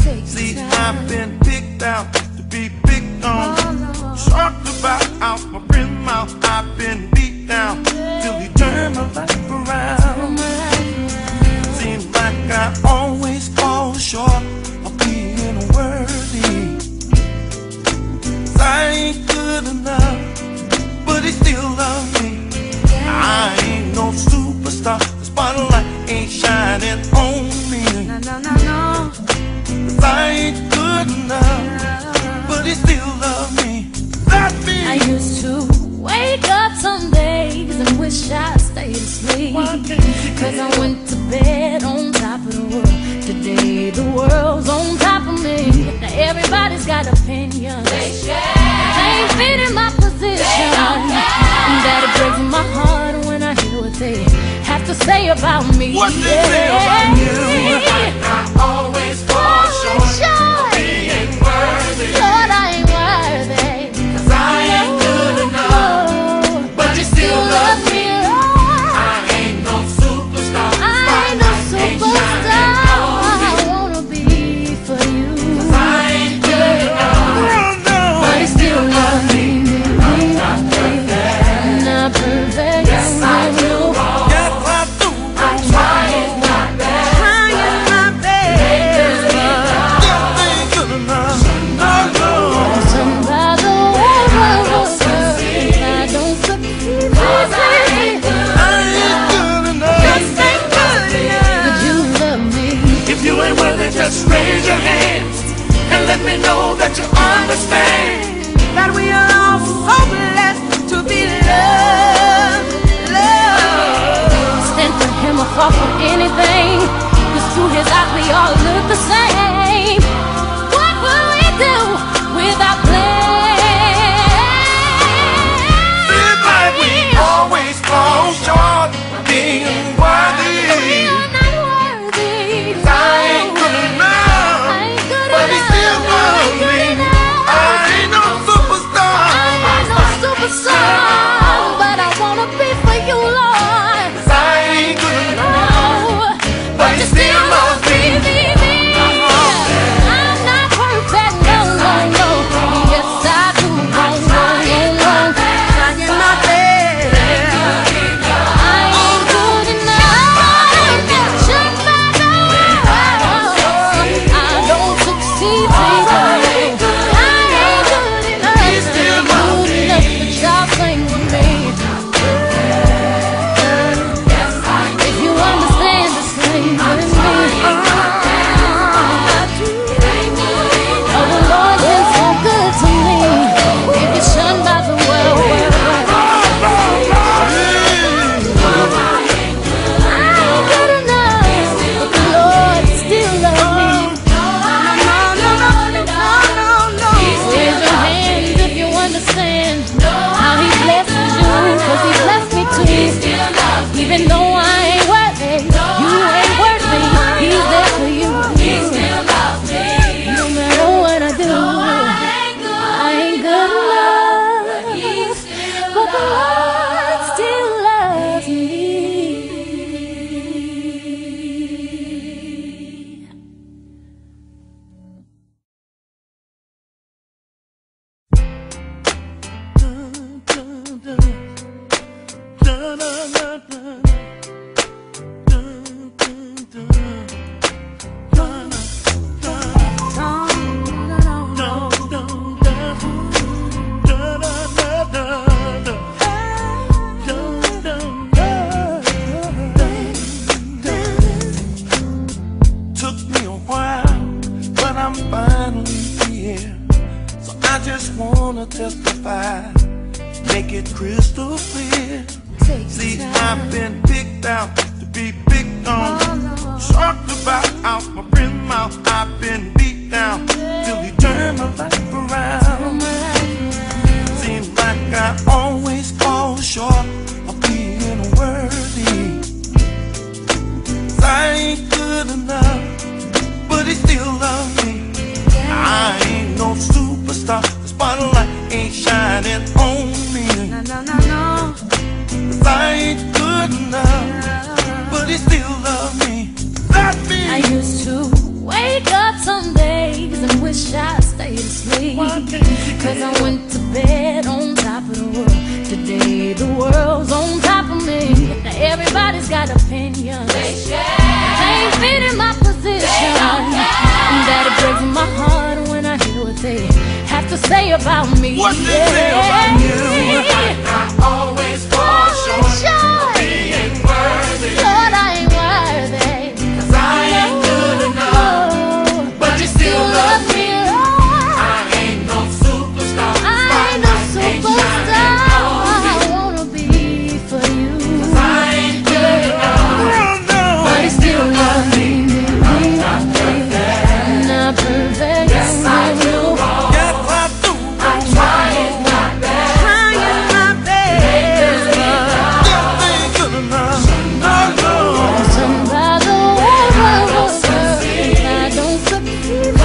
See, I've been picked out to be picked on. Talked about out my friend's mouth. I've been beat down till he turned my life around. Seems like I always fall short of being worthy. Cause I ain't good enough, but he still loves me. I ain't no superstar. The spotlight ain't shining wish I stayed asleep. Cause I went to bed on top of the world. Today the world's on top of me. Now everybody's got opinions. They share. They ain't fitting my position. That it breaks my heart when I hear what they have to say about me. What they yeah. say about you. your hands and let me know that you understand. na na na na make it crystal clear. Take See, I've been picked out to be picked on. Oh, no. Talked about out my friend mouth. I've been beat down till he turned my life around. Seems like I always fall short of being worthy. Cause I ain't good enough, but he still loves me. I ain't no superstar. The spotlight ain't shining on no, no, no, no. If I ain't good enough, but he still love me. Love me. I used to wake up some days and wish I'd stayed asleep. Cause I went to bed on top of the world. Today the world's on top of me. Now everybody's got a about me. What they say about you. I always fall short.